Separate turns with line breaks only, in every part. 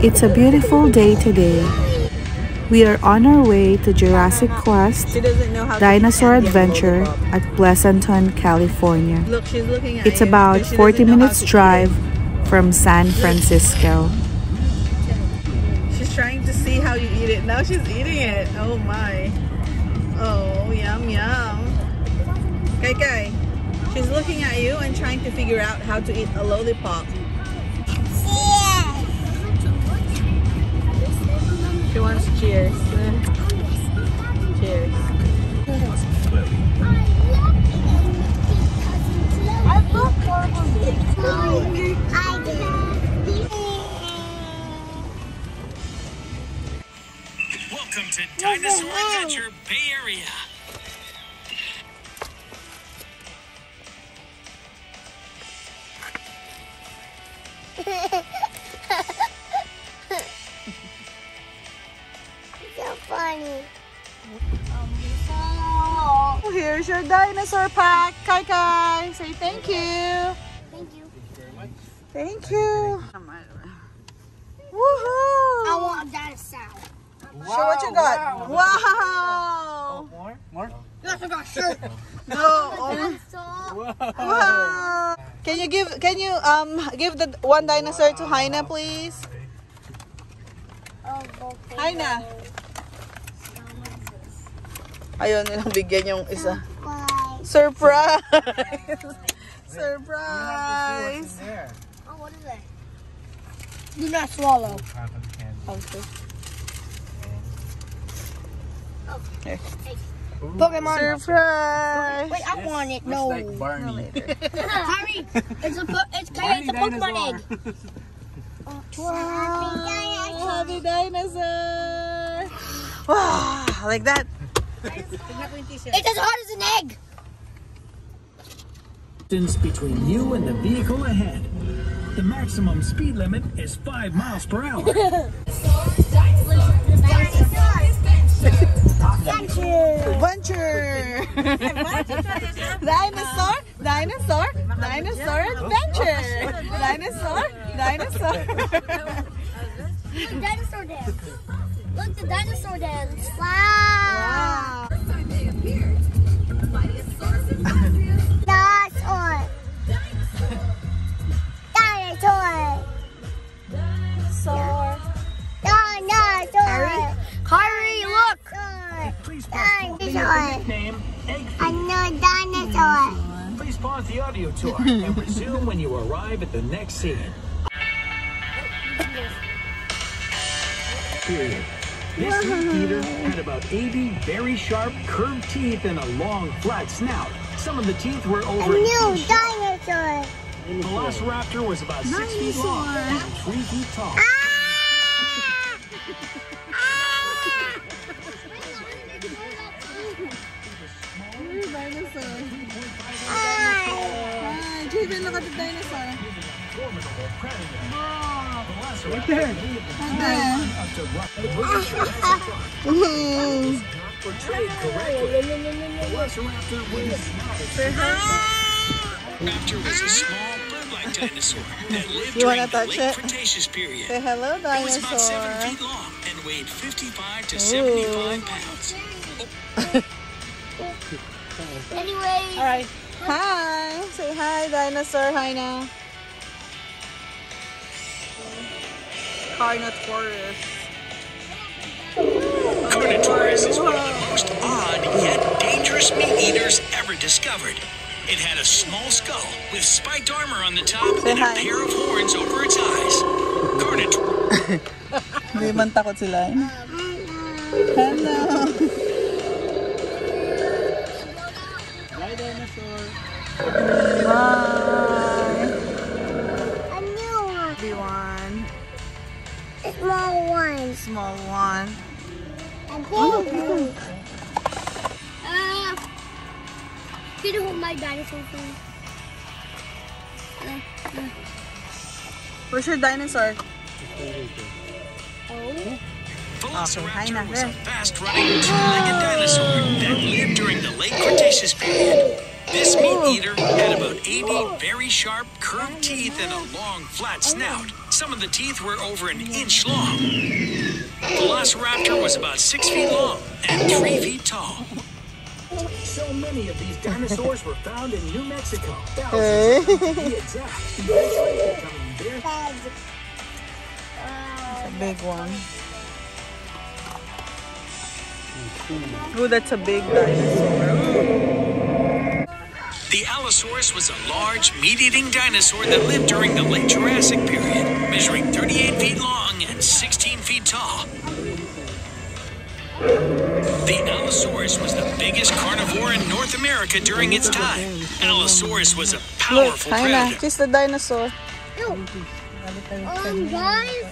It's a beautiful day today. We are on our way to Jurassic Quest
She doesn't know how
Dinosaur Adventure at Pleasanton, California.
Look, she's looking at
It's about 40
doesn't know how
minutes drive from San Francisco.
How you eat it. Now she's eating it. Oh my. Oh, yum yum. Kai Kai. She's looking at you and trying to figure out how to eat a lollipop. She wants cheers. Cheers.
Welcome to Dinosaur Adventure Bay Area.
so funny.
Oh, here's your dinosaur pack. Kai Kai. Say thank you.
Thank you.
Thank you.
I
Woohoo!
I want a dinosaur.
So what you got? Wow!
More? More?
Yes, I got shirt.
No. oh,
Dinosaur.
Wow! Can you give can you um give the one dinosaur to Haina please?
Oh, okay.
Haina. Ayaw nilang bigyan yung isa.
Bye.
Surprise! Surprise!
Oh, what is it? Do not swallow.
Okay.
Hey. Pokemon.
Surprise!
Wait, I want it. No.
Barney.
Hurry! It's a po- it's, it's a Pokemon egg.
Wow! Happy dinosaur! Wow! Like that.
It's as hard as an egg.
Distance between you and the vehicle ahead. The maximum speed limit is 5 miles per hour.
Adventure! dinosaur, dinosaur, dinosaur adventure! Dinosaur, dinosaur.
dinosaur dance. Look, the dinosaur dance. Wow.
wow!
Dinosaur.
nickname Egg
I know dinosaur.
Please pause the audio tour and resume when you arrive at the next scene. Period. This meat eater had about 80 very sharp, curved teeth and a long, flat snout. Some of the teeth were
A
over an
new dinosaur.
The Velociraptor was about six feet long and three feet tall.
Ah!
Javen, the dinosaur.
Formidable predator. Right there. Up to portrayed. Velociraptor was Raptor was a small bird-like dinosaur that lived
You wanna
during the
touch
late
it?
Cretaceous period.
Say hello, dinosaur.
It was about seven feet long and weighed 55 to 75 pounds.
Anyway,
Alright. Hi. Say hi, dinosaur. Hi now. Carnotaurus.
Carnotaurus is one of the most odd yet dangerous meat eaters ever discovered. It had a small skull with spiked armor on the top
Say
and a pair of horns over its eyes. Carnotaurus.
Hindi man takot sila. Eh? Hello. Bye.
a new one.
Big one.
A small one.
Small one.
A big one. Uh, can you hold my dinosaur for me?
Where's your dinosaur?
Oh.
Velociraptor
na,
was a fast-running two-legged dinosaur that lived during the late Cretaceous period. This meat eater had about 80 very sharp, curved teeth and a long, flat snout. Some of the teeth were over an inch long. Velociraptor was about six feet long and three feet tall.
So many of these dinosaurs were found in New Mexico. Thousands of them, to be exact. Eventually becoming very
A big one. Oh, that's a big dinosaur.
The Allosaurus was a large, meat-eating dinosaur that lived during the late Jurassic period, measuring 38 feet long and 16 feet tall. The Allosaurus was the biggest carnivore in North America during its time. Allosaurus was a
Look,
powerful
hi na.
predator.
Kiss the dinosaur.
Um, guys,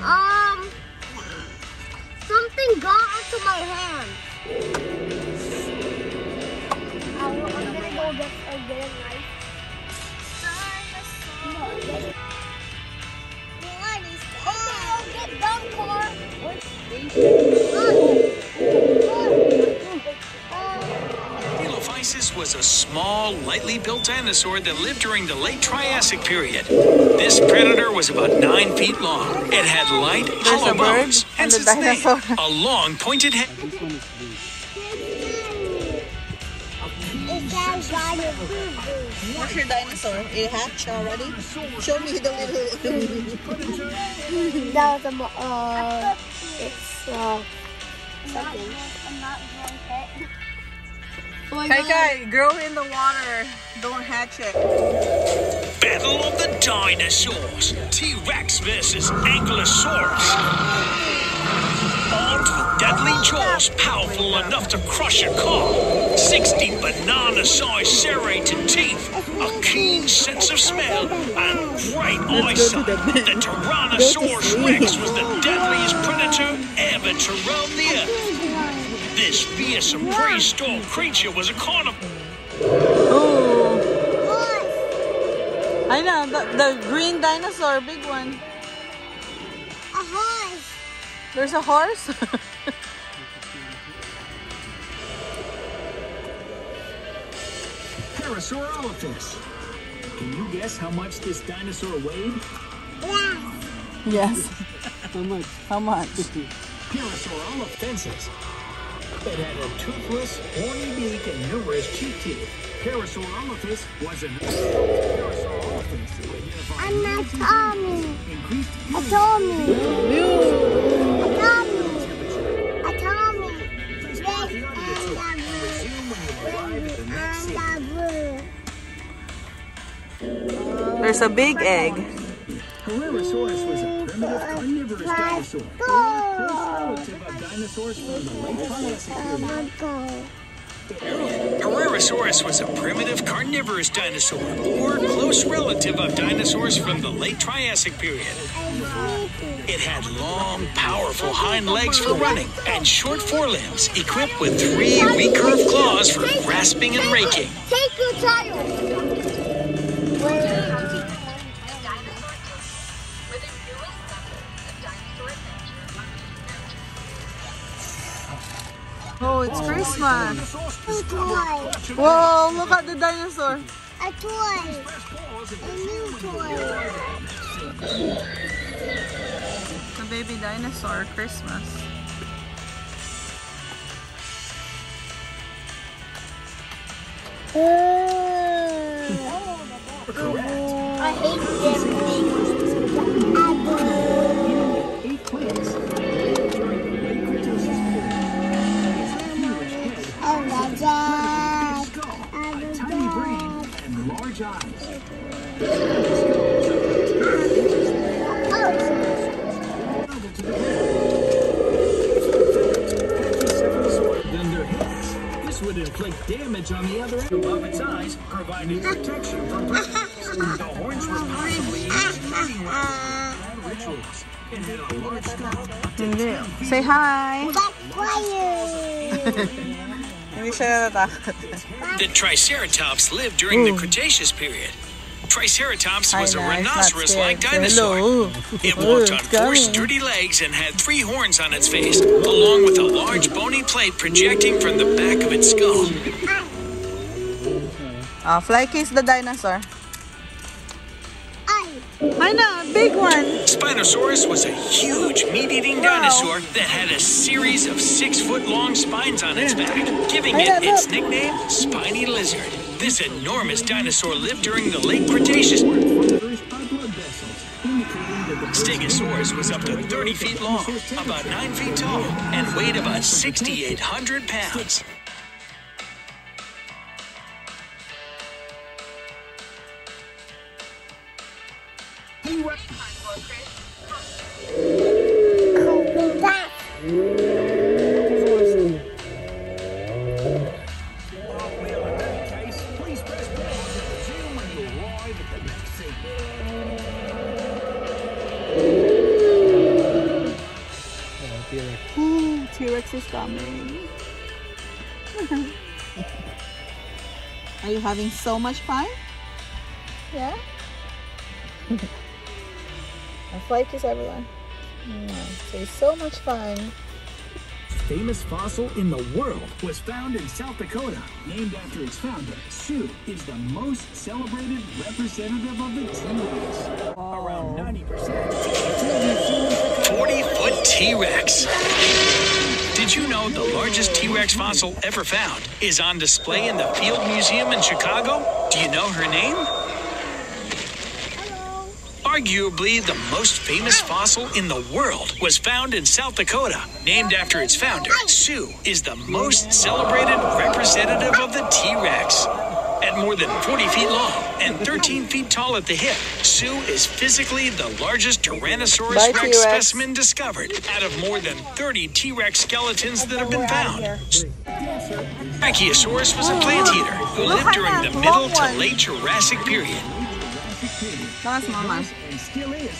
um, something got into my hand. I'm gonna go get a get a knife. What is that? Oh, get down, car.
Dilophysis was a small, lightly built dinosaur that lived during the late Triassic period. This predator was about nine feet long. It had light, hollow bones,
and
its name. A long, pointed head.
Is that giant
What's your dinosaur? It hatched already? Show me the little...
That was a, mo- uh, it's, uh, something. Oh
Kai Kai, grow in the water. Don't hatch it.
Battle of the Dinosaurs. T-Rex versus Ankylosaurus. Armed with deadly jaws powerful enough to crush a car, 60 banana-sized serrated teeth, a keen sense of smell, and great eyesight, the Tyrannosaurus Rex was the deadliest predator ever to roam the earth. This fearsome prehistoric creature was a carnivore.
Oh. I know, the, the green dinosaur, big one.
A horse.
There's a horse?
Parasaurolophus. Can you guess how much this dinosaur weighed?
yes. How much? How much?
Parasaurolophus. It had a toothless, horny beak and numerous cheek teeth. Parasaurolophus was an Parasaurolophus
I'm not Tommy.
increased
Tommy.
There's a big egg.
Parasaurus was a primitive carnivorous dinosaur.
Go.
Close relative of dinosaurs from the late Triassic period.
Let's
was a primitive carnivorous dinosaur, or close relative of dinosaurs from the late Triassic period. It had long, powerful hind legs for running and short forelimbs equipped with three recurved claws for grasping and raking.
Take your child.
Oh, it's oh, Christmas.
A toy.
Whoa, look at the dinosaur.
A toy. A new toy.
The baby dinosaur, Christmas.
Oh, I hate them things.
The horns were possibly used in hunting and rituals. It had a large skull,
Hindi. Say hi.
That's quiet.
Hindi siya natatakot.
The Triceratops lived during the Cretaceous period. Triceratops was a.
Not
rhinoceros-like dinosaur. It walked on four sturdy legs and had three horns on its face, along with a large bony plate projecting from the back of its skull.
Oh, Fly Kiss the dinosaur. I know, big one.
Spinosaurus was a huge meat-eating
Wow.
dinosaur that had a series of six-foot-long spines on its back, giving
I
it its nickname Spiny Lizard. This enormous dinosaur lived during the late Cretaceous.
First by blood vessels, indicating that the
Stegosaurus was up to 30 feet long, about 9 feet tall, and weighed about 6,800 pounds.
Ooh, is coming. Are you having so much fun? Yeah? A Fly Kiss everyone. Yeah, so it's so much fun.
famous fossil in the world was found in South Dakota, named after its founder. Sue is the most celebrated representative of the T-Rex. Around 90%.
40-foot T-Rex. Did you know the largest T-Rex fossil ever found is on display in the Field Museum in Chicago? Do you know her name? Arguably the most famous fossil in the world was found in South Dakota, named after its founder. Sue is the most celebrated representative of the T-Rex. At more than 40 feet long and 13 feet tall at the hip, Sue is physically the largest Tyrannosaurus
Bye,
Rex specimen discovered out of more than 30 T-Rex skeletons that have been found. Brachiosaurus was a plant eater who lived during the middle to late Jurassic period.
That's mama.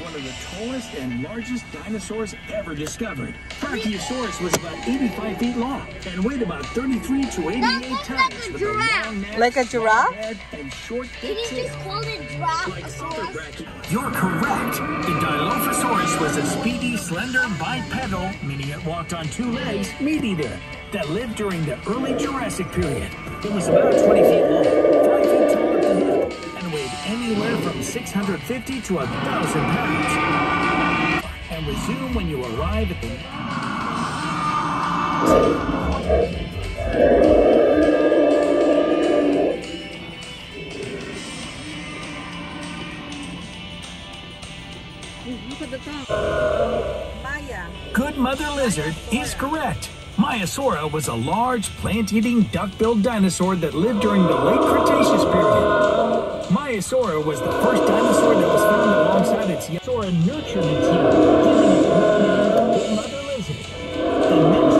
And still is one of the tallest and largest dinosaurs ever discovered. Brachiosaurus was about 85 feet long and weighed about 33 to 88
That looks like
tons
a
with
giraffe.
long neck,
Like a giraffe?
head, and short,
Can
thick
you
tail.
just call it
Like other
Brachiosaurus?
brachiosaurs. You're correct. The Dilophosaurus was a speedy, slender, bipedal, meaning it walked on two legs, meat eater that lived during the early Jurassic period. It was about 20 feet long, anywhere from 650 to 1,000 pounds. And resume when you arrive at the. Good Mother Lizard is correct. Maiasaura was a large plant-eating duck-billed dinosaur that lived during the late Cretaceous period. Maiasaura was the first dinosaur that was found alongside its young Saura nurtured its young, giving it the Mother Lizard. The next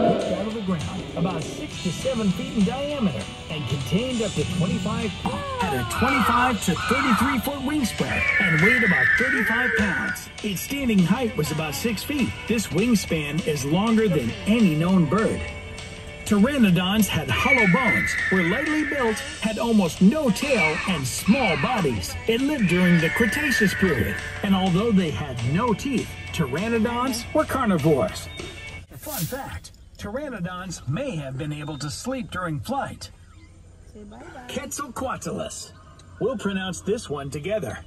popped out of the ground, about six to seven feet in diameter, and contained up to 25, had a 25 to 33 foot wingspread, and weighed about 35 pounds. Its standing height was about six feet. This wingspan is longer than any known bird. Pteranodons had hollow bones, were lightly built, had almost no tail, and small bodies. It lived during the Cretaceous period, and although they had no teeth, pteranodons were carnivores. Fun fact pteranodons may have been able to sleep during flight.
Say bye-bye.
Quetzalcoatlus. We'll pronounce this one together.